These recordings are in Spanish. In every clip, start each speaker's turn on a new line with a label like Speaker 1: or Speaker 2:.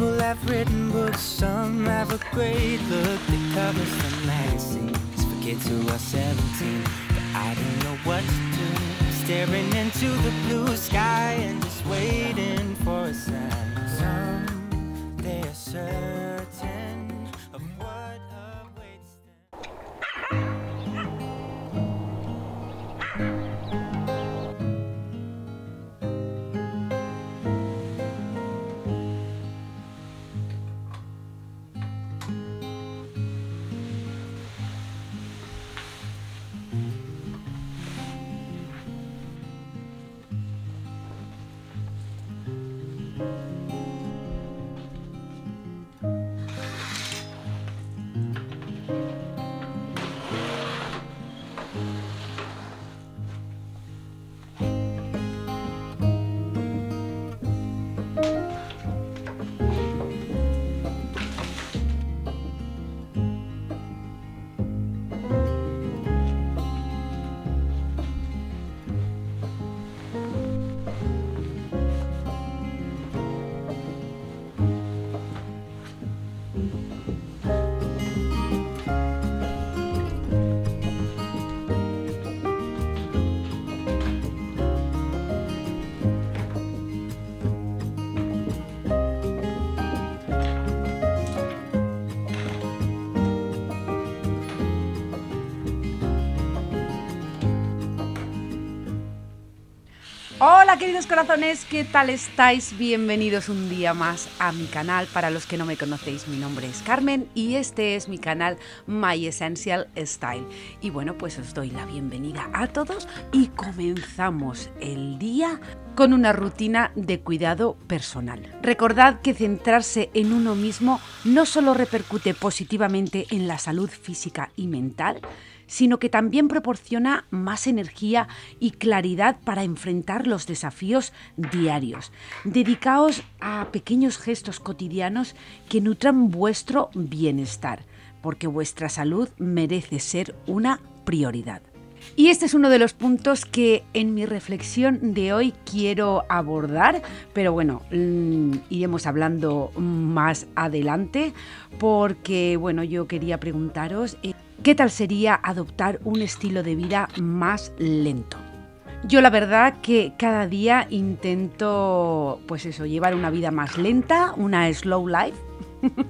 Speaker 1: People have written books, some have a great look that covers the magazines. For kids who are 17, but I don't know what to do. Staring into the blue sky and just waiting for a sign. Some they are certain
Speaker 2: Hola queridos corazones, ¿qué tal estáis? Bienvenidos un día más a mi canal. Para los que no me conocéis, mi nombre es Carmen y este es mi canal My Essential Style. Y bueno, pues os doy la bienvenida a todos y comenzamos el día con una rutina de cuidado personal. Recordad que centrarse en uno mismo no solo repercute positivamente en la salud física y mental, sino que también proporciona más energía y claridad para enfrentar los desafíos diarios. Dedicaos a pequeños gestos cotidianos que nutran vuestro bienestar, porque vuestra salud merece ser una prioridad. Y este es uno de los puntos que en mi reflexión de hoy quiero abordar, pero bueno, mm, iremos hablando más adelante porque bueno, yo quería preguntaros eh, ¿qué tal sería adoptar un estilo de vida más lento? Yo la verdad que cada día intento, pues eso, llevar una vida más lenta, una slow life.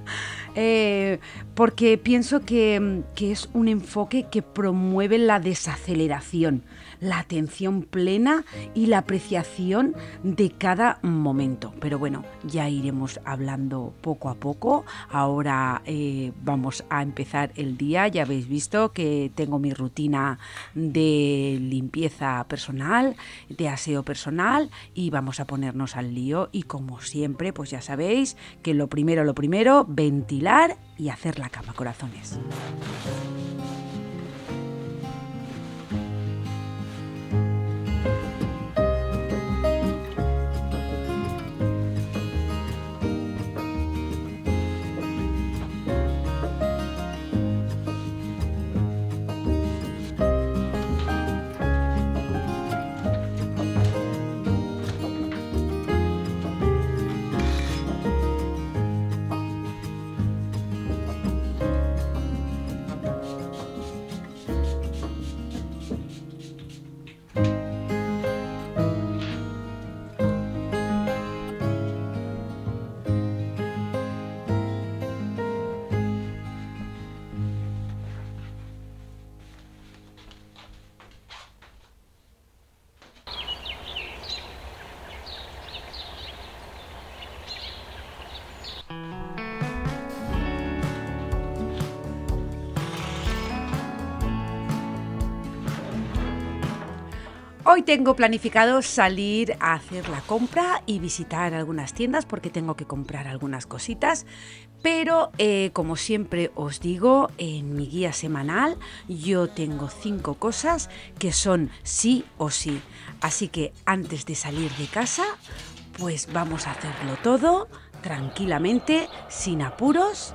Speaker 2: Eh, porque pienso que, que es un enfoque que promueve la desaceleración, la atención plena y la apreciación de cada momento. Pero bueno, ya iremos hablando poco a poco. Ahora eh, vamos a empezar el día. Ya habéis visto que tengo mi rutina de limpieza personal, de aseo personal y vamos a ponernos al lío. Y como siempre, pues ya sabéis que lo primero, lo primero, ventilar y hacer la cama, corazones. Hoy tengo planificado salir a hacer la compra y visitar algunas tiendas porque tengo que comprar algunas cositas. Pero eh, como siempre os digo, en mi guía semanal yo tengo cinco cosas que son sí o sí. Así que antes de salir de casa, pues vamos a hacerlo todo tranquilamente, sin apuros.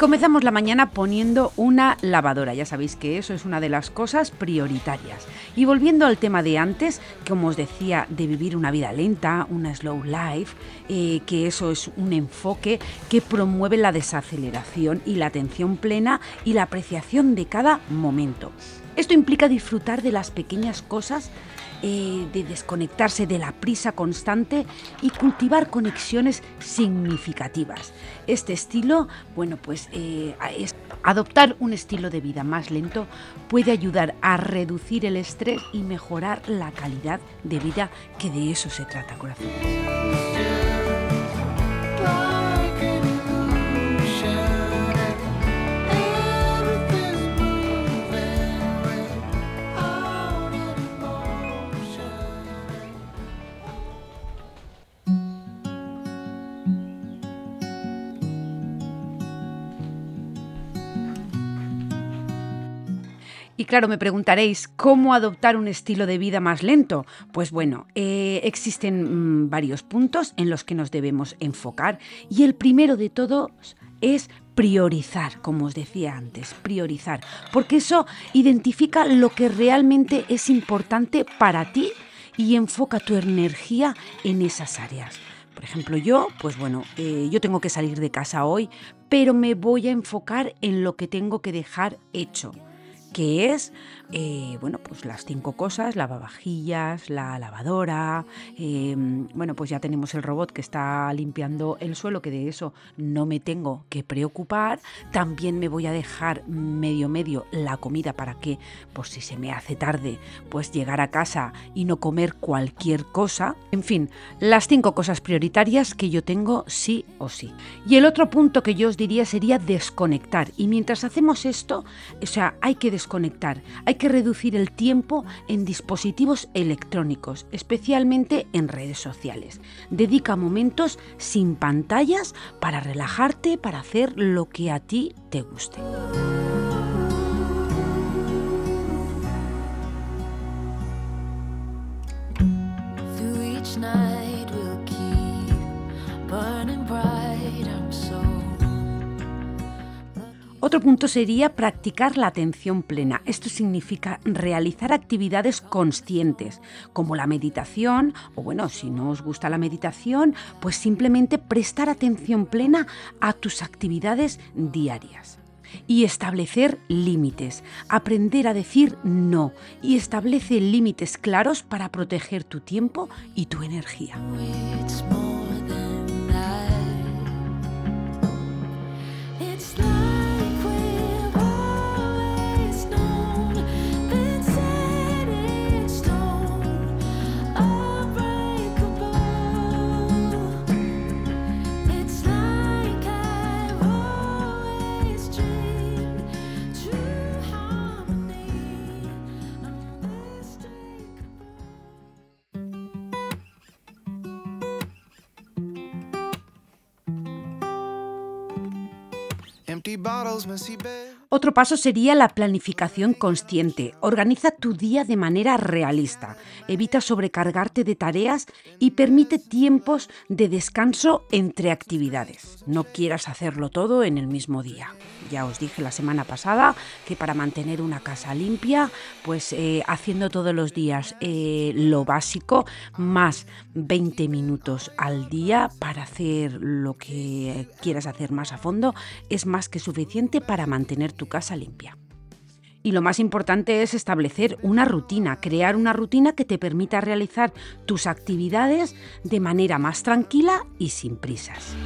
Speaker 2: Comenzamos la mañana poniendo una lavadora. Ya sabéis que eso es una de las cosas prioritarias. Y volviendo al tema de antes, como os decía, de vivir una vida lenta, una slow life, eh, que eso es un enfoque que promueve la desaceleración y la atención plena y la apreciación de cada momento. Esto implica disfrutar de las pequeñas cosas eh, de desconectarse de la prisa constante y cultivar conexiones significativas. Este estilo, bueno, pues eh, es, adoptar un estilo de vida más lento puede ayudar a reducir el estrés y mejorar la calidad de vida, que de eso se trata, corazón. Claro, me preguntaréis, ¿cómo adoptar un estilo de vida más lento? Pues bueno, eh, existen mm, varios puntos en los que nos debemos enfocar y el primero de todos es priorizar, como os decía antes, priorizar, porque eso identifica lo que realmente es importante para ti y enfoca tu energía en esas áreas. Por ejemplo, yo, pues bueno, eh, yo tengo que salir de casa hoy, pero me voy a enfocar en lo que tengo que dejar hecho que es, eh, bueno, pues las cinco cosas, lavavajillas, la lavadora, em, bueno, pues ya tenemos el robot que está limpiando el suelo, que de eso no me tengo que preocupar. También me voy a dejar medio medio la comida para que, por si se me hace tarde, pues llegar a casa y no comer cualquier cosa. En fin, las cinco cosas prioritarias que yo tengo sí o sí. Y el otro punto que yo os diría sería desconectar. Y mientras hacemos esto, o sea, hay que desconectar, hay que reducir el tiempo en dispositivos electrónicos, especialmente en redes sociales. Dedica momentos sin pantallas para relajarte, para hacer lo que a ti te guste. Otro punto sería practicar la atención plena. Esto significa realizar actividades conscientes, como la meditación, o bueno, si no os gusta la meditación, pues simplemente prestar atención plena a tus actividades diarias y establecer límites, aprender a decir no y establece límites claros para proteger tu tiempo y tu energía. bottles, messy bed. Otro paso sería la planificación consciente. Organiza tu día de manera realista. Evita sobrecargarte de tareas y permite tiempos de descanso entre actividades. No quieras hacerlo todo en el mismo día. Ya os dije la semana pasada que para mantener una casa limpia, pues eh, haciendo todos los días eh, lo básico, más 20 minutos al día para hacer lo que quieras hacer más a fondo, es más que suficiente para mantener tu casa limpia. Y lo más importante es establecer una rutina, crear una rutina que te permita realizar tus actividades de manera más tranquila y sin prisas.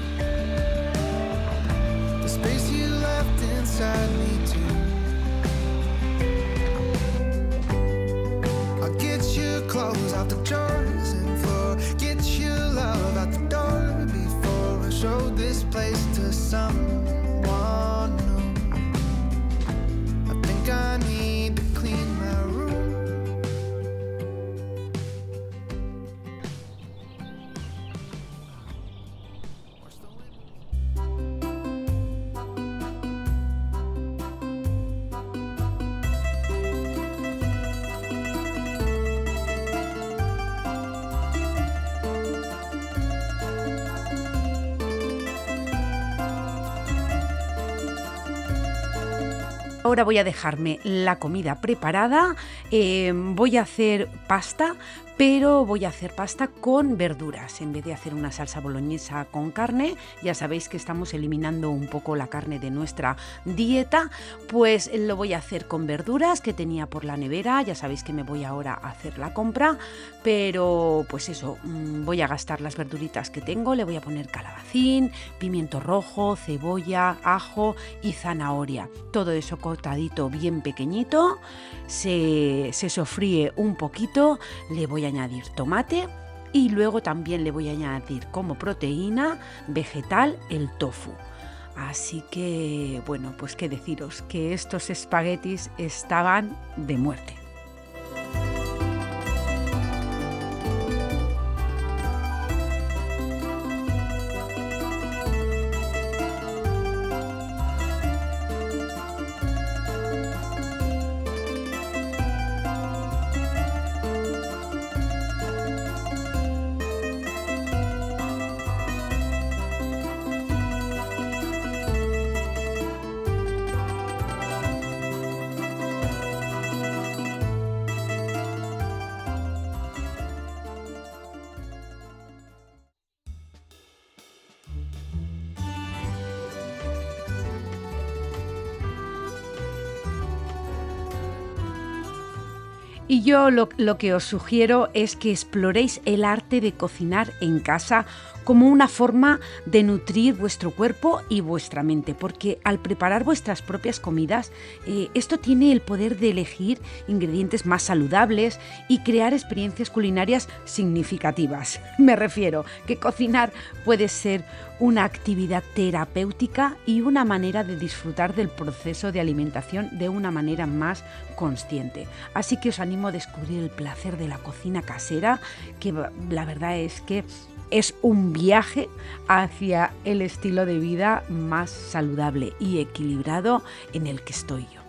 Speaker 2: money. Ahora voy a dejarme la comida preparada, eh, voy a hacer pasta, pero voy a hacer pasta con verduras en vez de hacer una salsa boloñesa con carne. Ya sabéis que estamos eliminando un poco la carne de nuestra dieta, pues lo voy a hacer con verduras que tenía por la nevera. Ya sabéis que me voy ahora a hacer la compra, pero pues eso, mm, voy a gastar las verduritas que tengo. Le voy a poner calabacín, pimiento rojo, cebolla, ajo y zanahoria. Todo eso cortadito bien pequeñito. Se, se sofríe un poquito. Le voy añadir tomate y luego también le voy a añadir como proteína vegetal el tofu. Así que, bueno, pues qué deciros, que estos espaguetis estaban de muerte. Y yo lo, que os sugiero es que exploréis el arte de cocinar en casa como una forma de nutrir vuestro cuerpo y vuestra mente, porque al preparar vuestras propias comidas, eh, esto tiene el poder de elegir ingredientes más saludables y crear experiencias culinarias significativas. Me refiero que cocinar puede ser una actividad terapéutica y una manera de disfrutar del proceso de alimentación de una manera más consciente. Así que os animo a descubrir el placer de la cocina casera, que la verdad es que es un viaje hacia el estilo de vida más saludable y equilibrado en el que estoy yo.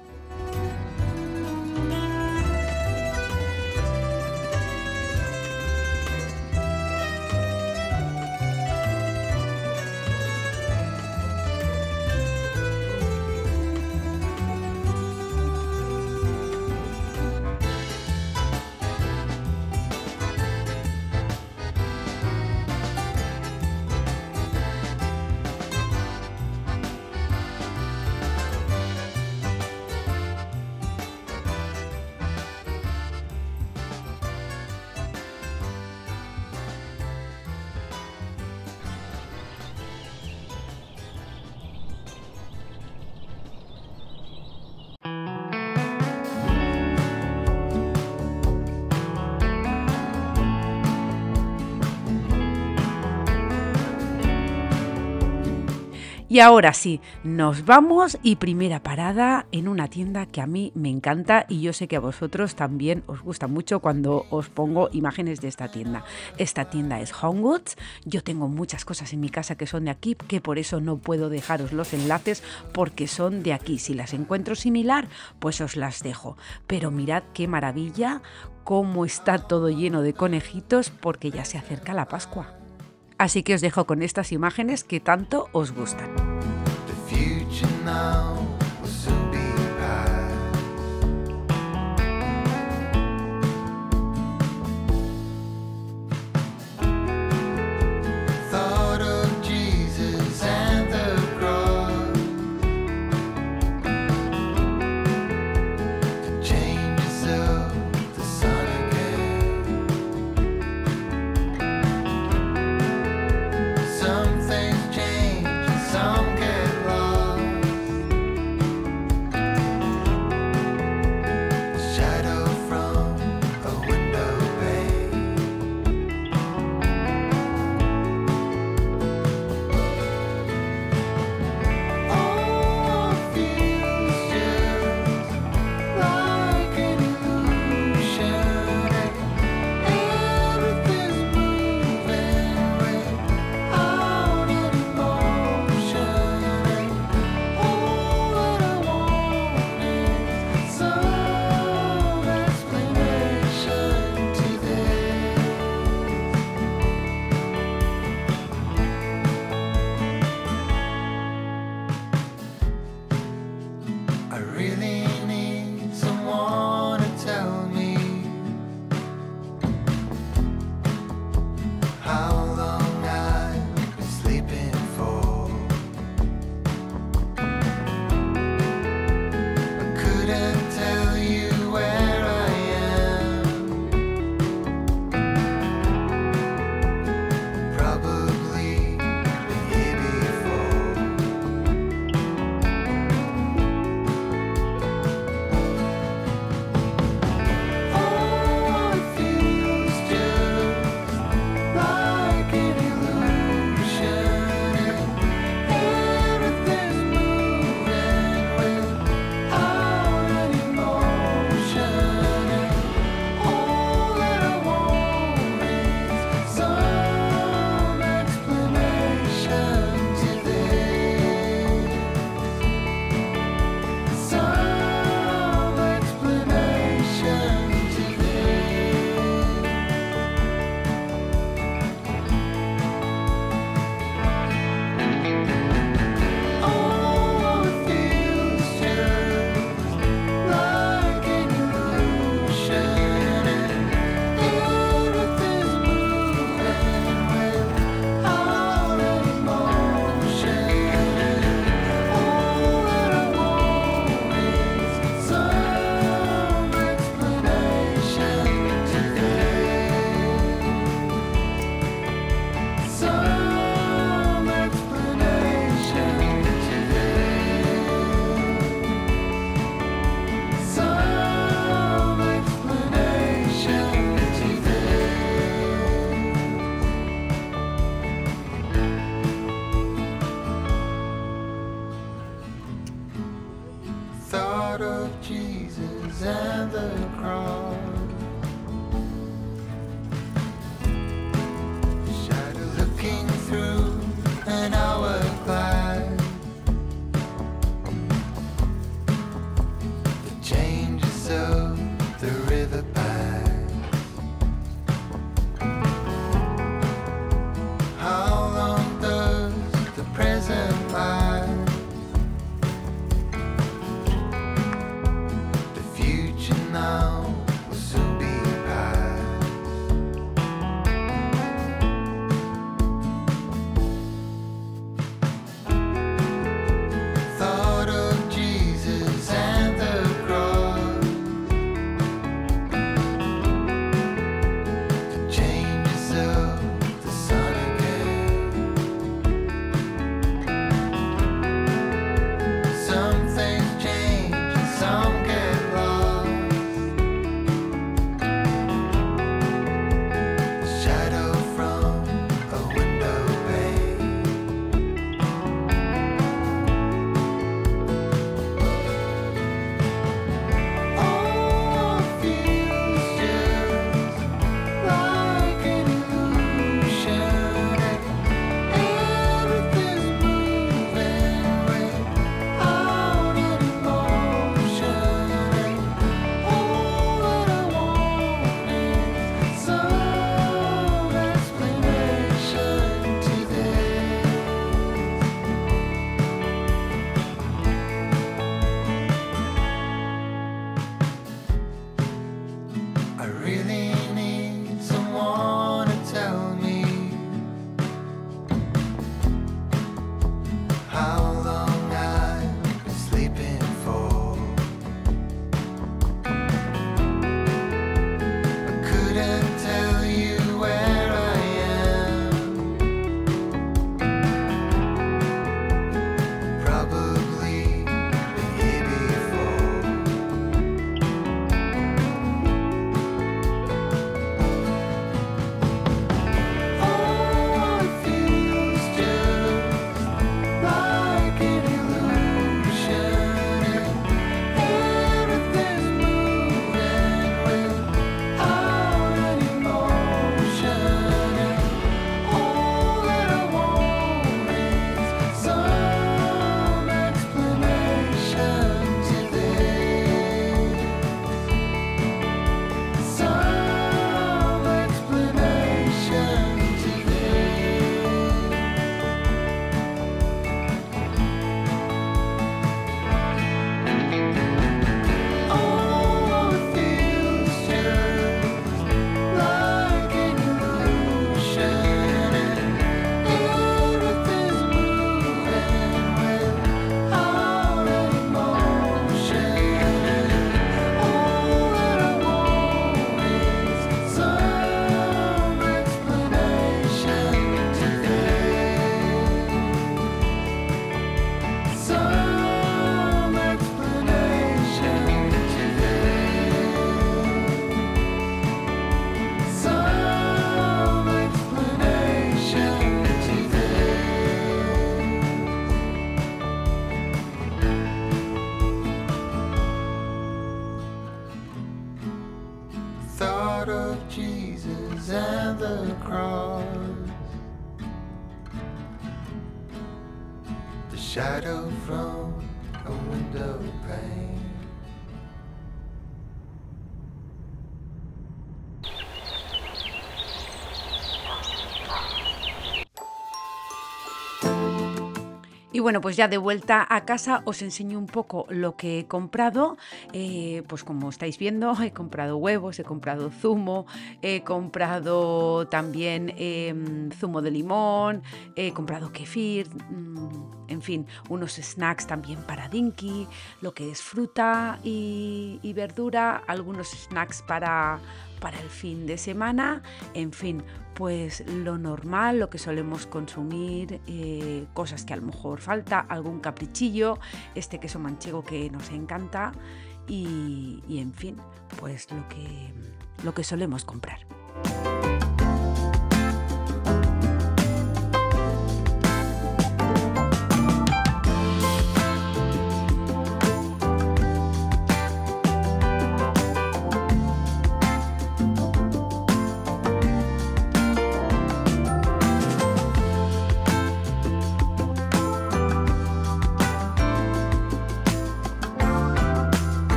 Speaker 2: Y ahora sí, nos vamos y primera parada en una tienda que a mí me encanta y yo sé que a vosotros también os gusta mucho cuando os pongo imágenes de esta tienda. Esta tienda es Homewoods. Yo tengo muchas cosas en mi casa que son de aquí, que por eso no puedo dejaros los enlaces porque son de aquí. Si las encuentro similar, pues os las dejo. Pero mirad qué maravilla, cómo está todo lleno de conejitos porque ya se acerca la Pascua. Así que os dejo con estas imágenes que tanto os gustan.
Speaker 1: Shadow from a window pane.
Speaker 2: Bueno, pues ya de vuelta a casa os enseño un poco lo que he comprado. Eh, pues como estáis viendo, he comprado huevos, he comprado zumo, he comprado también em, zumo de limón, he comprado kefir, mm, en fin, unos snacks también para Dinky, lo que es fruta y, y verdura, algunos snacks para, para el fin de semana, en fin, pues lo normal, lo que solemos consumir, eh, cosas que a lo mejor falta, algún caprichillo, este queso manchego que nos encanta y, y en fin, pues lo que, lo que solemos comprar.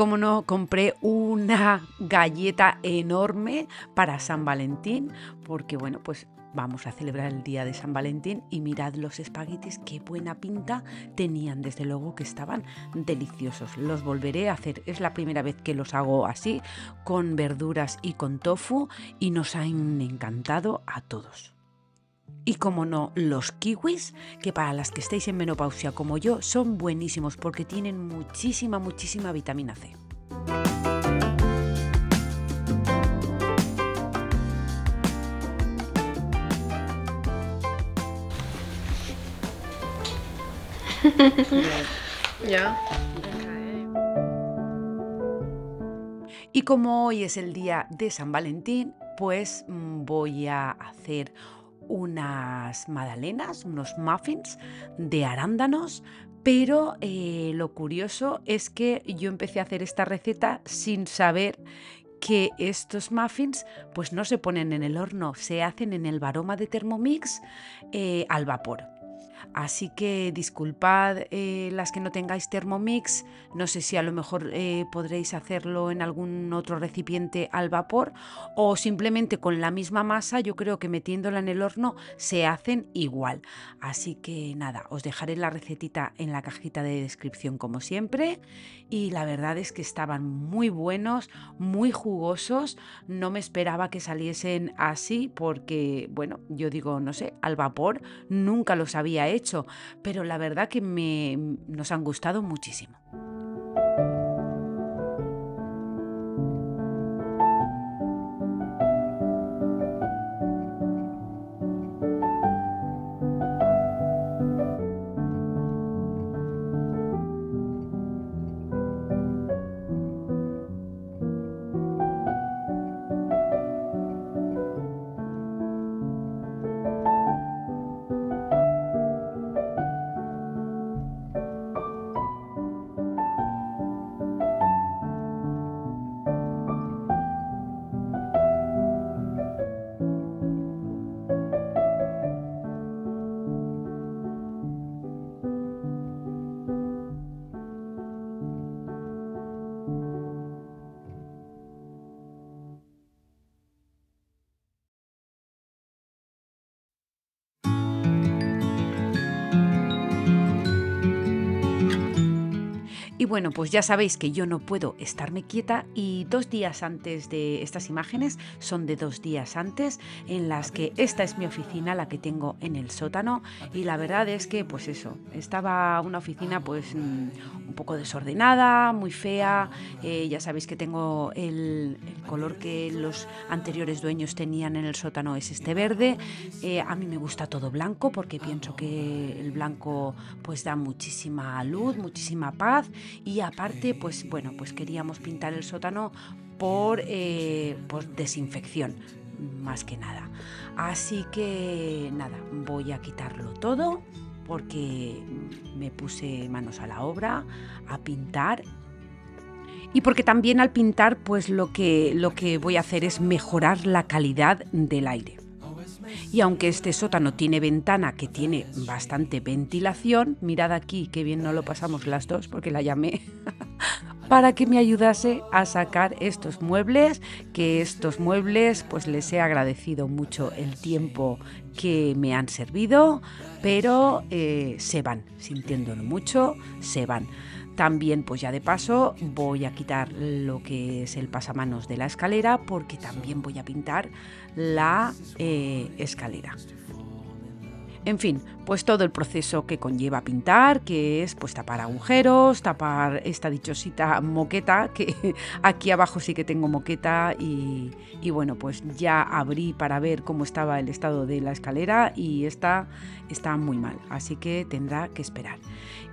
Speaker 2: Y como no, compré una galleta enorme para San Valentín, porque bueno, pues vamos a celebrar el día de San Valentín y mirad los espaguetis, qué buena pinta tenían, desde luego que estaban deliciosos. Los volveré a hacer, es la primera vez que los hago así, con verduras y con tofu, y nos han encantado a todos. Y como no, los kiwis, que para las que estéis en menopausia como yo, son buenísimos porque tienen muchísima, muchísima vitamina C.
Speaker 3: Ja.
Speaker 2: Y como hoy es el día de San Valentín, pues mm, voy a hacer unas magdalenas, unos muffins de arándanos, pero eh, lo curioso es que yo empecé a hacer esta receta sin saber que estos muffins pues no se ponen en el horno, se hacen en el baroma de Thermomix eh, al vapor. Así que disculpad eh, las que no tengáis Thermomix, no sé si a lo mejor eh, podréis hacerlo en algún otro recipiente al vapor o simplemente con la misma masa, yo creo que metiéndola en el horno se hacen igual. Así que nada, os dejaré la recetita en la cajita de descripción como siempre y la verdad es que estaban muy buenos, muy jugosos, no me esperaba que saliesen así porque, bueno, yo digo, no sé, al vapor nunca los había hecho pero la verdad que me, nos han gustado muchísimo. Bueno, pues ya sabéis que yo no puedo estarme quieta y dos días antes de estas imágenes son de dos días antes en las que esta es mi oficina, la que tengo en el sótano. Y la verdad es que pues eso, estaba una oficina pues mm, un poco desordenada, muy fea, eh, ya sabéis que tengo el, color que los anteriores dueños tenían en el sótano es este verde, eh, a mí me gusta todo blanco porque pienso que el blanco pues da muchísima luz, muchísima paz y aparte, pues bueno, pues queríamos pintar el sótano por, eh, por desinfección, más que nada. Así que nada, voy a quitarlo todo porque me puse manos a la obra a pintar y porque también al pintar pues lo que, lo que voy a hacer es mejorar la calidad del aire. Y aunque este sótano tiene ventana que tiene bastante ventilación, mirad aquí qué bien no lo pasamos las dos porque la llamé para que me ayudase a sacar estos muebles, que estos muebles pues les he agradecido mucho el tiempo que me han servido, pero eh, se van, sintiéndolo mucho, se van. También, pues ya de paso, voy a quitar lo que es el pasamanos de la escalera porque también voy a pintar la eh, escalera. En fin, pues todo el proceso que conlleva pintar, que es pues tapar agujeros, tapar esta dichosita moqueta, que aquí abajo sí que tengo moqueta y, bueno, pues ya abrí para ver cómo estaba el estado de la escalera y está, está muy mal, así que tendrá que esperar.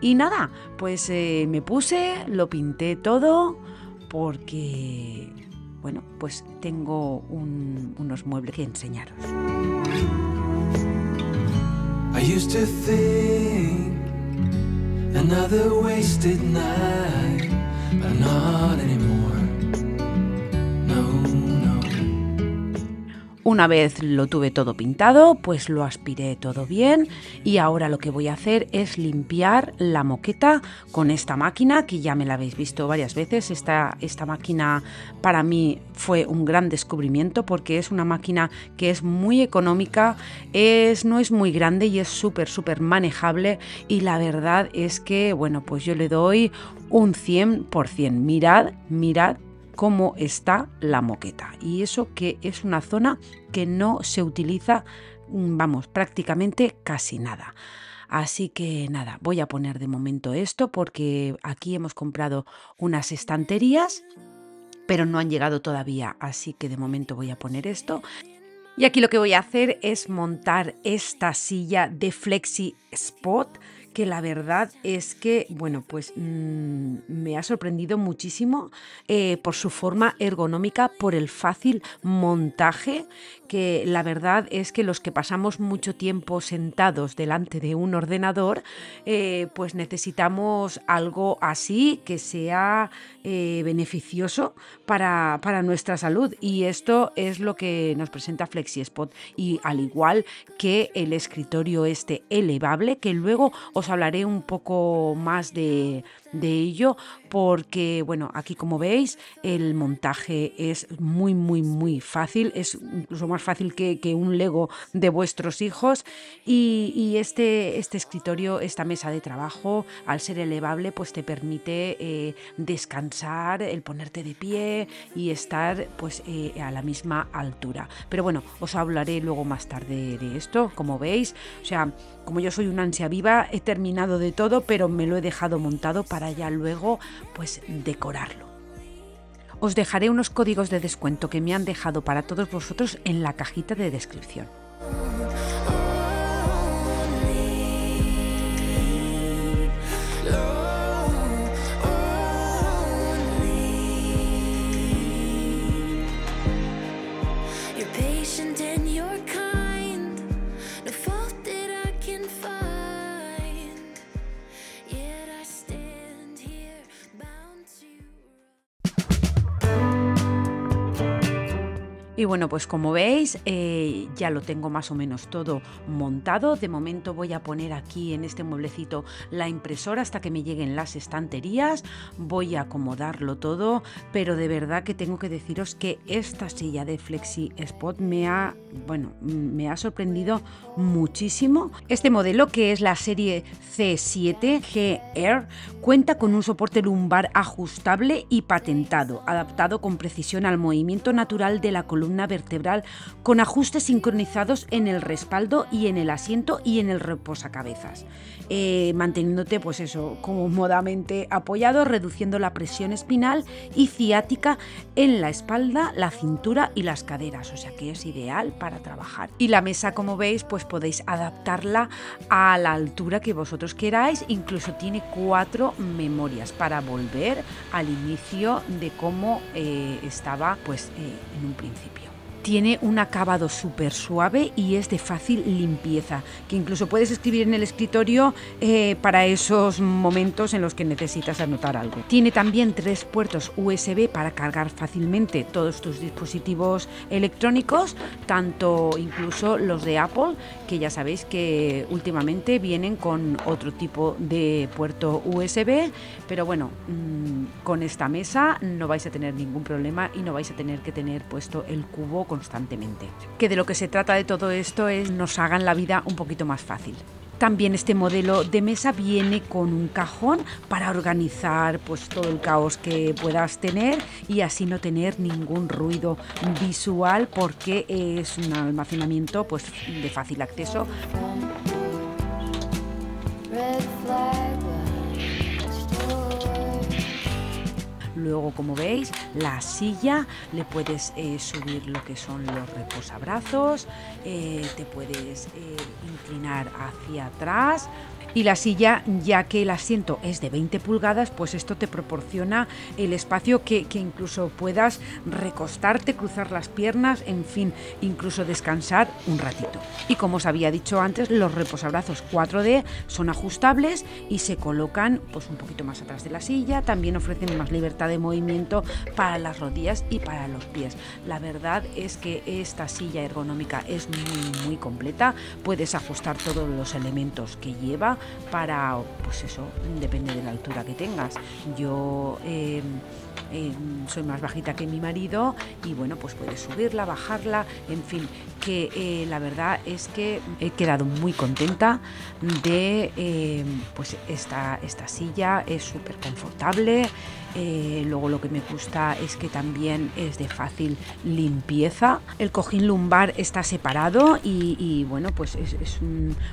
Speaker 2: Y nada, pues eh, me puse, lo pinté todo porque, bueno, pues tengo unos muebles que enseñaros. I used to think another wasted night, but I'm not anymore. Una vez lo tuve todo pintado, pues lo aspiré todo bien y ahora lo que voy a hacer es limpiar la moqueta con esta máquina que ya me la habéis visto varias veces. Esta, esta máquina para mí fue un gran descubrimiento porque es una máquina que es muy económica, es, no es muy grande y es súper, súper manejable y la verdad es que, bueno, pues yo le doy un 100%. Mirad, mirad cómo está la moqueta. Y eso que es una zona que no se utiliza, mm, vamos, prácticamente casi nada. Así que nada, voy a poner de momento esto porque aquí hemos comprado unas estanterías, pero no han llegado todavía, así que de momento voy a poner esto. Y aquí lo que voy a hacer es montar esta silla de Flexi Spot que la verdad es que, bueno, pues mm, me ha sorprendido muchísimo eh, por su forma ergonómica, por el fácil montaje, que la verdad es que los que pasamos mucho tiempo sentados delante de un ordenador, eh, pues necesitamos algo así que sea eh, beneficioso para, para nuestra salud. Y esto es lo que nos presenta FlexiSpot. Y al igual que el escritorio este elevable, que luego os hablaré un poco más de, de ello porque, bueno, aquí como veis el montaje es muy, muy, muy fácil, es incluso más fácil que, un Lego de vuestros hijos y, este, este escritorio, esta mesa de trabajo, al ser elevable, pues te permite eh, descansar, el ponerte de pie y estar pues eh, a la misma altura. Pero bueno, os hablaré luego más tarde de esto, como veis, o sea, como yo soy una ansia viva, he terminado de todo, pero me lo he dejado montado para ya luego pues decorarlo. Os dejaré unos códigos de descuento que me han dejado para todos vosotros en la cajita de descripción. Y bueno, pues como veis, eh, ya lo tengo más o menos todo montado. De momento voy a poner aquí en este mueblecito la impresora hasta que me lleguen las estanterías. Voy a acomodarlo todo, pero de verdad que tengo que deciros que esta silla de Flexi Spot me ha, bueno, me ha sorprendido muchísimo. Este modelo, que es la serie C7 GR, cuenta con un soporte lumbar ajustable y patentado, adaptado con precisión al movimiento natural de la columna vertebral con ajustes sincronizados en el respaldo y en el asiento y en el reposacabezas, eh, manteniéndote pues eso cómodamente apoyado, reduciendo la presión espinal y ciática en la espalda, la cintura y las caderas, o sea que es ideal para trabajar. Y la mesa, como veis, pues podéis adaptarla a la altura que vosotros queráis, incluso tiene cuatro memorias para volver al inicio de cómo eh, estaba pues eh, en un principio tiene un acabado súper suave y es de fácil limpieza, que incluso puedes escribir en el escritorio eh, para esos momentos en los que necesitas anotar algo. Tiene también tres puertos USB para cargar fácilmente todos tus dispositivos electrónicos, tanto incluso los de Apple, que ya sabéis que últimamente vienen con otro tipo de puerto USB, pero bueno, mm, con esta mesa no vais a tener ningún problema y no vais a tener que tener puesto el cubo constantemente. Que de lo que se trata de todo esto es nos hagan la vida un poquito más fácil. También este modelo de mesa viene con un cajón para organizar pues todo el caos que puedas tener y así no tener ningún ruido visual porque es un almacenamiento pues de fácil acceso. Luego, como veis, la silla, le puedes eh, subir lo que son los reposabrazos, eh, te puedes eh, inclinar hacia atrás, y la silla, ya que el asiento es de 20 pulgadas, pues esto te proporciona el espacio que, incluso puedas recostarte, cruzar las piernas, en fin, incluso descansar un ratito. Y como os había dicho antes, los reposabrazos 4D son ajustables y se colocan pues un poquito más atrás de la silla, también ofrecen más libertad de movimiento para las rodillas y para los pies. La verdad es que esta silla ergonómica es muy completa, puedes ajustar todos los elementos que lleva, para, pues eso, depende de la altura que tengas. Yo eh, eh, soy más bajita que mi marido y bueno, pues puedes subirla, bajarla, en fin, que eh, la verdad es que he quedado muy contenta de pues esta, esta silla, es súper confortable. Eh, luego lo que me gusta es que también es de fácil limpieza. El cojín lumbar está separado y, bueno, pues es,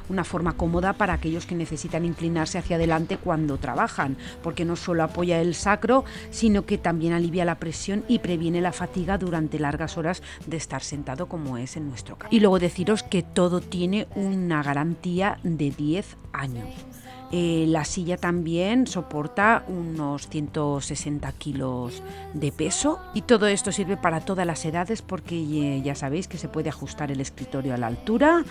Speaker 2: una forma cómoda para aquellos que necesitan inclinarse hacia adelante cuando trabajan, porque no solo apoya el sacro, sino que también alivia la presión y previene la fatiga durante largas horas de estar sentado como es en nuestro caso. Y luego deciros que todo tiene una garantía de 10 años. Eh, la silla también soporta unos 160 kilos de peso y todo esto sirve para todas las edades porque eh, ya sabéis que se puede ajustar el escritorio a la altura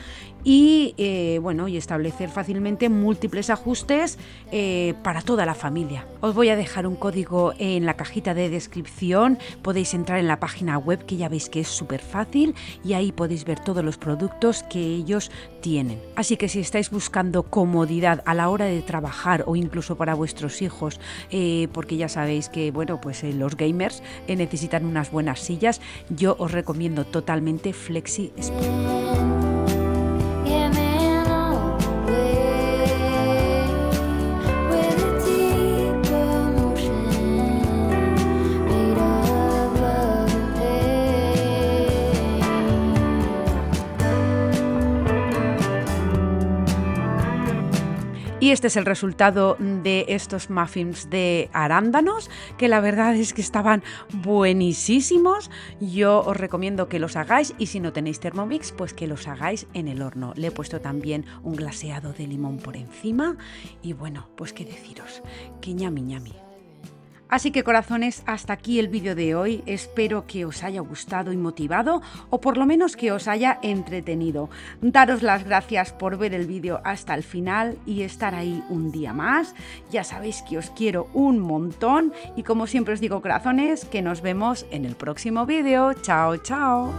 Speaker 2: y eh, bueno y establecer fácilmente múltiples ajustes para toda la familia. Os voy a dejar un código en la cajita de descripción, podéis entrar en la página web que ya veis que es súper fácil y ahí podéis ver todos los productos que ellos tienen. Así que si estáis buscando comodidad a la hora de trabajar o incluso para vuestros hijos, eh, porque ya sabéis que bueno, pues eh, los gamers eh, necesitan unas buenas sillas, yo os recomiendo totalmente Flexi Y este es el resultado de estos muffins de arándanos, que la verdad es que estaban buenísimos. Yo os recomiendo que los hagáis y si no tenéis Thermomix, pues que los hagáis en el horno. Le he puesto también un glaseado de limón por encima y bueno, pues qué deciros, que ñami ñami. Así que corazones, hasta aquí el vídeo de hoy. Espero que os haya gustado y motivado o por lo menos que os haya entretenido. Daros las gracias por ver el vídeo hasta el final y estar ahí un día más. Ya sabéis que os quiero un montón y como siempre os digo corazones, que nos vemos en el próximo vídeo. Chao, chao.